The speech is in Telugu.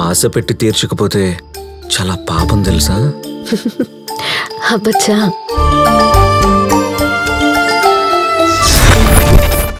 ఆశ పెట్టి తీర్చకపోతే చాలా పాపం తెలుసా? అబ్బచ్చా.